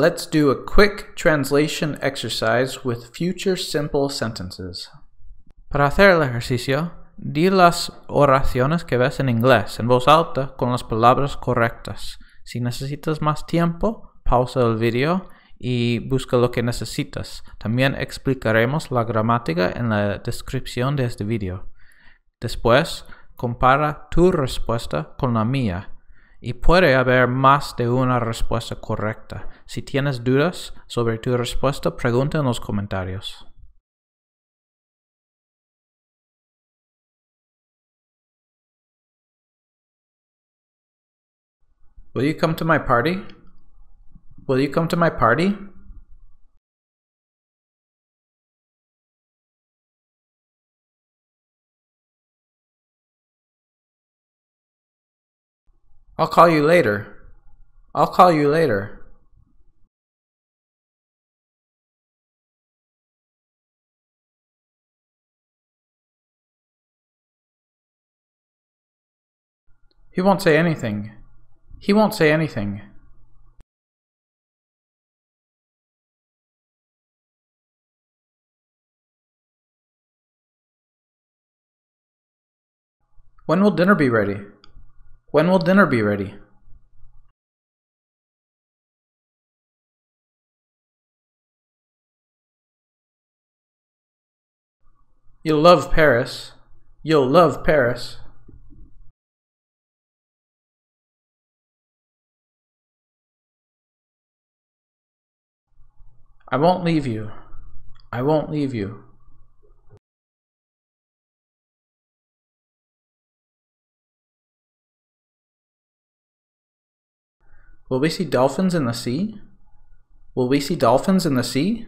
Let's do a quick translation exercise with future simple sentences. Para hacer el ejercicio, di las oraciones que ves en inglés en voz alta con las palabras correctas. Si necesitas más tiempo, pausa el video y busca lo que necesitas. También explicaremos la gramática en la descripción de este video. Después, compara tu respuesta con la mía y puede haber más de una respuesta correcta. Si tienes dudas sobre tu respuesta, pregunta en los comentarios. Will you come to my party? Will you come to my party? I'll call you later. I'll call you later. He won't say anything. He won't say anything. When will dinner be ready? When will dinner be ready? You'll love Paris. You'll love Paris. I won't leave you. I won't leave you. Will we see dolphins in the sea? Will we see dolphins in the sea?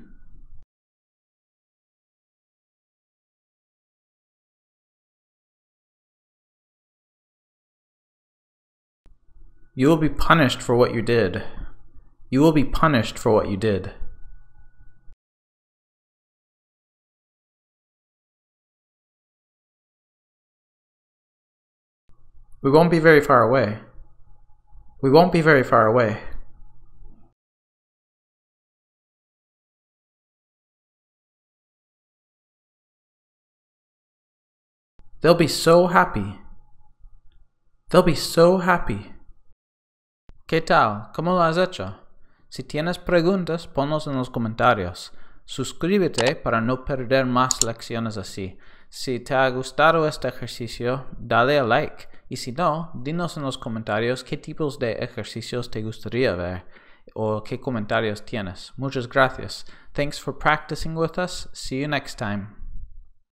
You will be punished for what you did. You will be punished for what you did. We won't be very far away. We won't be very far away. They'll be so happy. They'll be so happy. ¿Qué tal? ¿Cómo lo has hecho? Si tienes preguntas, ponlos en los comentarios. Suscríbete para no perder más lecciones así. Si te ha gustado este ejercicio, dale a like. Y si no, dinos en los comentarios qué tipos de ejercicios te gustaría ver o qué comentarios tienes. Muchas gracias. Thanks for practicing with us. See you next time.